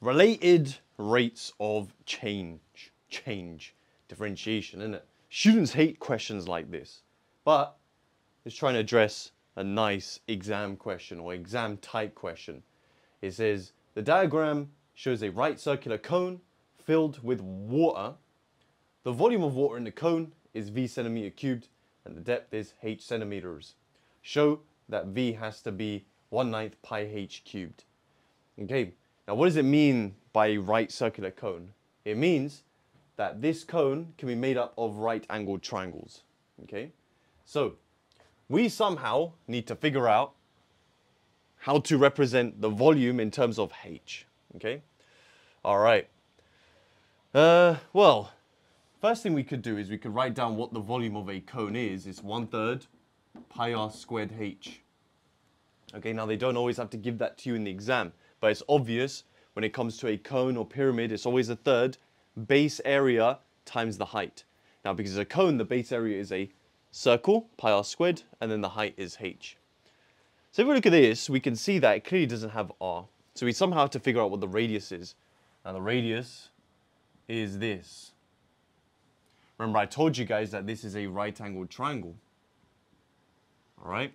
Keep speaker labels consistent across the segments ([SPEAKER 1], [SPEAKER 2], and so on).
[SPEAKER 1] Related rates of change. Change. Differentiation, isn't it? Students hate questions like this. But it's trying to address a nice exam question or exam type question. It says the diagram shows a right circular cone filled with water. The volume of water in the cone is V centimeter cubed and the depth is H centimeters. Show that V has to be 1 ninth pi H cubed. Okay, now what does it mean by right circular cone? It means that this cone can be made up of right angled triangles. Okay, so we somehow need to figure out how to represent the volume in terms of H. Okay, all right. Uh, well, first thing we could do is we could write down what the volume of a cone is. It's one third pi r squared H. Okay, now they don't always have to give that to you in the exam, but it's obvious when it comes to a cone or pyramid, it's always a third base area times the height. Now, because it's a cone, the base area is a circle, pi r squared, and then the height is h. So if we look at this, we can see that it clearly doesn't have r. So we somehow have to figure out what the radius is. Now the radius is this. Remember I told you guys that this is a right angled triangle. Alright?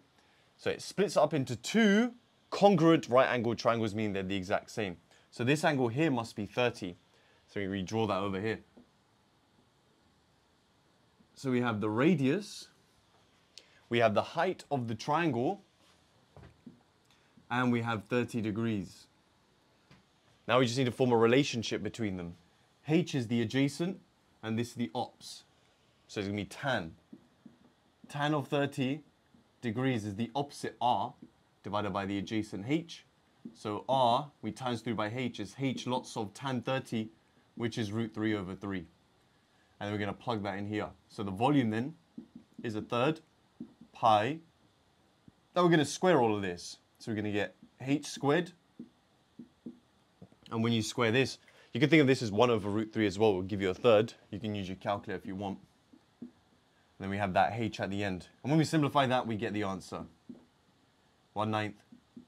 [SPEAKER 1] So it splits up into two congruent right angled triangles mean they're the exact same. So this angle here must be 30. So we redraw that over here. So we have the radius, we have the height of the triangle, and we have 30 degrees. Now we just need to form a relationship between them. H is the adjacent, and this is the ops. So it's going to be tan. Tan of 30 degrees is the opposite r divided by the adjacent h. So r, we times through by h, is h lots of tan 30, which is root 3 over 3. And we're going to plug that in here. So the volume then is a third pi. Now we're going to square all of this. So we're going to get h squared. And when you square this, you can think of this as 1 over root 3 as well. It will give you a third. You can use your calculator if you want. And then we have that h at the end. And when we simplify that, we get the answer. 1 ninth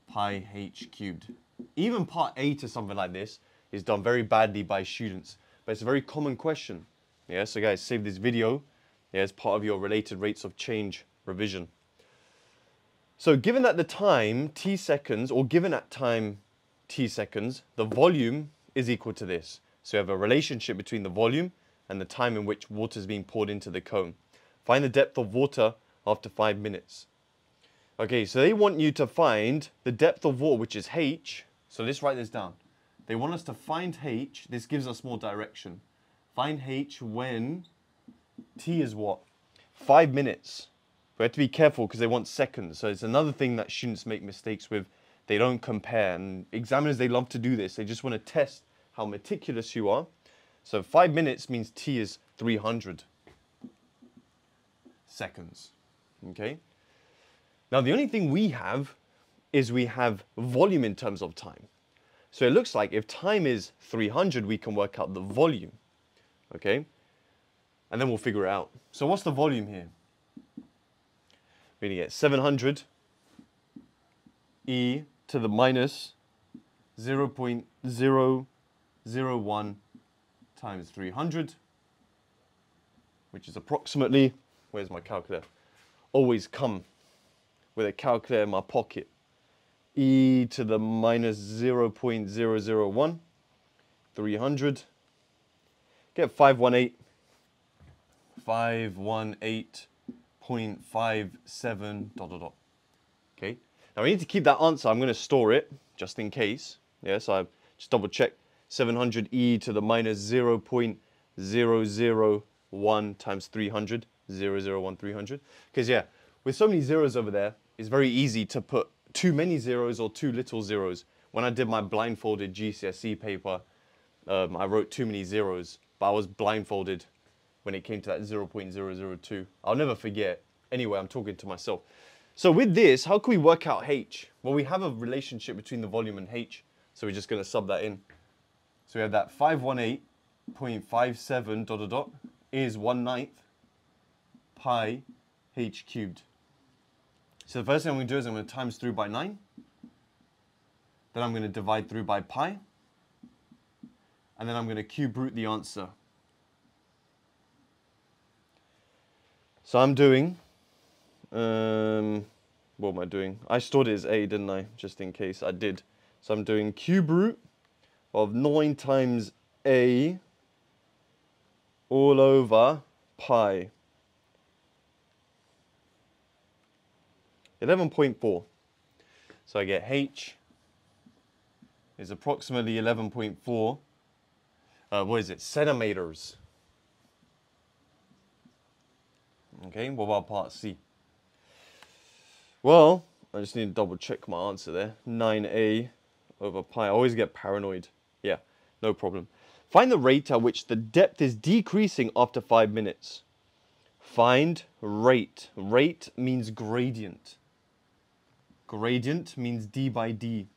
[SPEAKER 1] pi h cubed. Even part A to something like this is done very badly by students. But it's a very common question. Yeah, so guys, save this video yeah, as part of your related rates of change revision. So given at the time t seconds, or given at time t seconds, the volume is equal to this. So you have a relationship between the volume and the time in which water is being poured into the cone. Find the depth of water after five minutes. Okay, so they want you to find the depth of water, which is h. So let's write this down. They want us to find h. This gives us more direction. Find h when t is what? Five minutes. We have to be careful because they want seconds. So it's another thing that students make mistakes with. They don't compare. And examiners, they love to do this. They just want to test how meticulous you are. So five minutes means t is 300 seconds. Okay? Now the only thing we have is we have volume in terms of time. So it looks like if time is 300, we can work out the volume okay? And then we'll figure it out. So what's the volume here? We're to get 700 e to the minus 0 0.001 times 300, which is approximately, where's my calculator? Always come with a calculator in my pocket. e to the minus 0.001, 300 Get 518. 518.57 dot dot dot. Okay. Now we need to keep that answer. I'm going to store it just in case. Yeah, so I just double check. 700e to the minus 0 0.001 times 300. 001 300. Because yeah, with so many zeros over there, it's very easy to put too many zeros or too little zeros. When I did my blindfolded GCSE paper, um, I wrote too many zeros but I was blindfolded when it came to that 0.002. I'll never forget. Anyway, I'm talking to myself. So with this, how can we work out h? Well, we have a relationship between the volume and h, so we're just going to sub that in. So we have that 518.57 dot dot dot is 1 ninth pi h cubed. So the first thing I'm going to do is I'm going to times through by 9. Then I'm going to divide through by pi. and then I'm going to cube root the answer. So I'm doing, um, what am I doing? I stored it as A, didn't I? Just in case I did. So I'm doing cube root of 9 times A all over pi. 11.4. So I get H is approximately 11.4, uh, what is it, centimeters. Okay, what about part C? Well, I just need to double check my answer there. 9a over pi. I always get paranoid. Yeah, no problem. Find the rate at which the depth is decreasing after 5 minutes. Find rate. Rate means gradient. Gradient means d by d.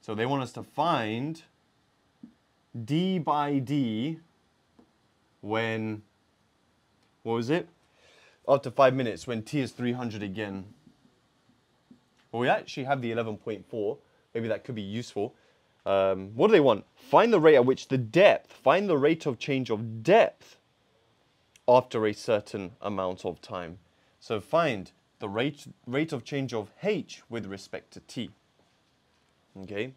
[SPEAKER 1] So they want us to find d by d when, what was it? After 5 minutes when t is 300 again. Well, we actually have the 11.4. Maybe that could be useful. Um, what do they want? Find the rate at which the depth, find the rate of change of depth after a certain amount of time. So find the rate, rate of change of h with respect to t. Okay,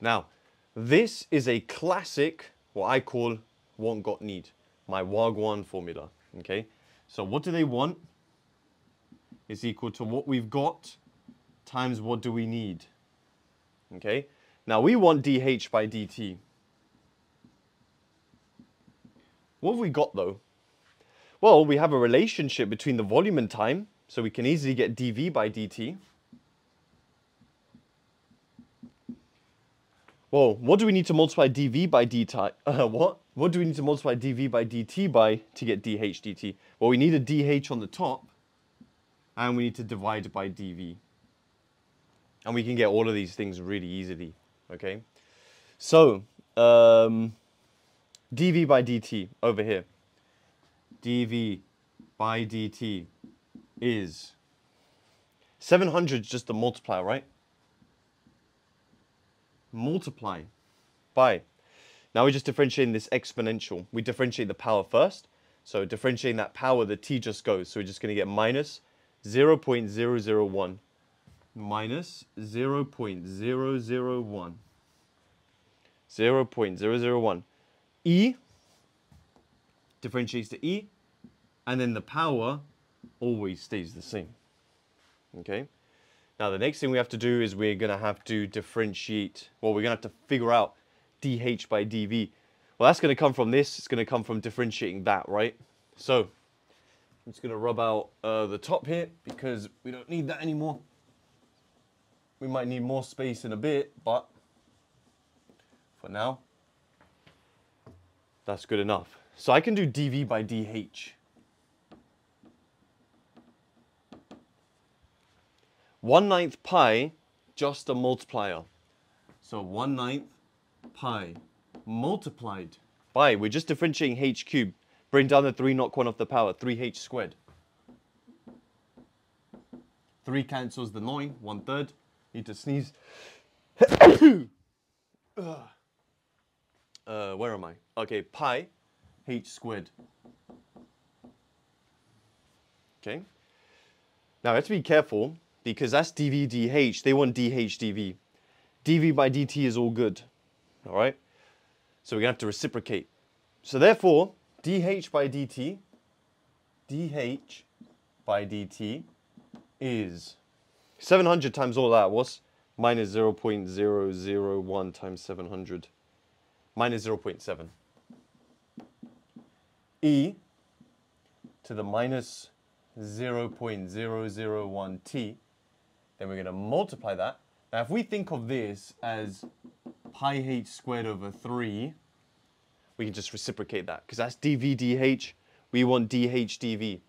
[SPEAKER 1] now this is a classic, what I call want got need, my Wagwan formula. Okay, so what do they want is equal to what we've got times what do we need. Okay, now we want dH by dt. What have we got though? Well, we have a relationship between the volume and time, so we can easily get dV by dt. Well, what do we need to multiply dV by dt? Uh, what? What do we need to multiply dV by dt by to get dH dt? Well, we need a dH on the top, and we need to divide by dV. And we can get all of these things really easily okay? So, um, dv by dt over here. dv by dt is 700 is just the multiplier, right? Multiply by. Now we're just differentiating this exponential. We differentiate the power first. So differentiating that power, the t just goes. So we're just going to get minus 0 0.001 minus 0 0.001. 0 0.001. E differentiates to E, and then the power always stays the same. Okay? Now the next thing we have to do is we're going to have to differentiate, well, we're going to have to figure out dH by dV. Well, that's going to come from this. It's going to come from differentiating that, right? So I'm just going to rub out uh, the top here because we don't need that anymore. We might need more space in a bit, but for now, that's good enough. So I can do dV by dH. 1 ninth pi, just a multiplier. So 1 ninth pi multiplied by, we're just differentiating h cubed. Bring down the 3 knock 1 off the power, 3h squared. 3 cancels the 9, 1 third. Need to sneeze. uh, where am I? Okay, pi h squared. Okay. Now, have to be careful because that's dv dh. They want dh dv. dv by dt is all good. All right? So we're going to have to reciprocate. So therefore, dh by dt, dh by dt is 700 times all that was minus 0 0.001 times 700 minus 0.7. e to the minus 0.001t, then we're going to multiply that. Now, if we think of this as pi h squared over 3, we can just reciprocate that because that's dv dh. We want dh dv.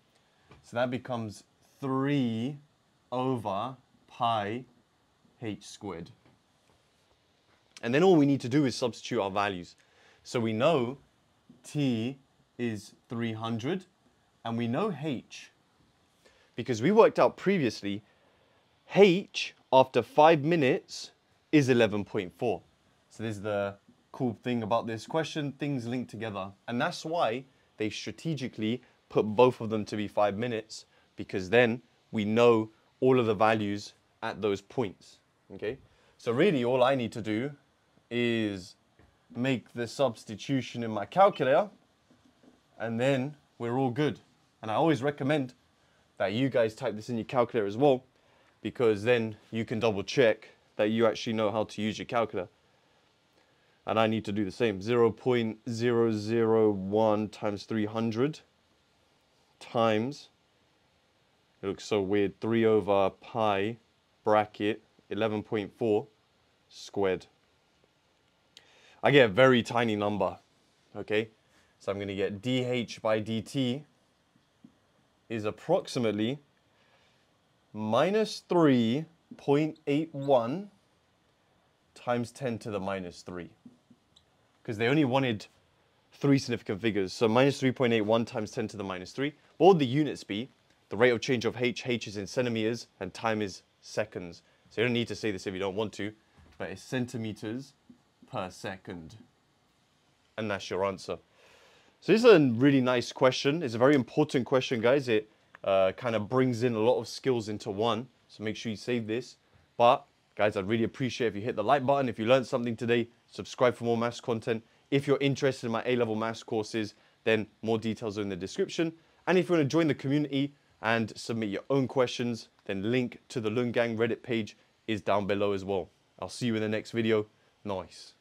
[SPEAKER 1] So that becomes 3 over pi h squared. And then all we need to do is substitute our values. So we know t is 300 and we know h because we worked out previously h after 5 minutes is 11.4. So this is the cool thing about this question. Things link together. And that's why they strategically put both of them to be five minutes because then we know all of the values at those points. Okay. So really all I need to do is make the substitution in my calculator and then we're all good. And I always recommend that you guys type this in your calculator as well because then you can double check that you actually know how to use your calculator. And I need to do the same. 0 0.001 times 300 times, it looks so weird, 3 over pi bracket 11.4 squared. I get a very tiny number, okay? So I'm going to get dH by dt is approximately minus 3.81 times 10 to the minus 3. Because they only wanted three significant figures. So minus 3.81 times 10 to the minus 3. What would the units be? The rate of change of h, h is in centimeters, and time is seconds. So you don't need to say this if you don't want to, but it's centimeters per second. And that's your answer. So this is a really nice question. It's a very important question, guys. It uh, kind of brings in a lot of skills into one. So make sure you save this. But guys, I'd really appreciate if you hit the like button. If you learned something today, subscribe for more maths content. If you're interested in my A-level maths courses, then more details are in the description. And if you want to join the community and submit your own questions, then link to the LunGang Reddit page is down below as well. I'll see you in the next video. Nice.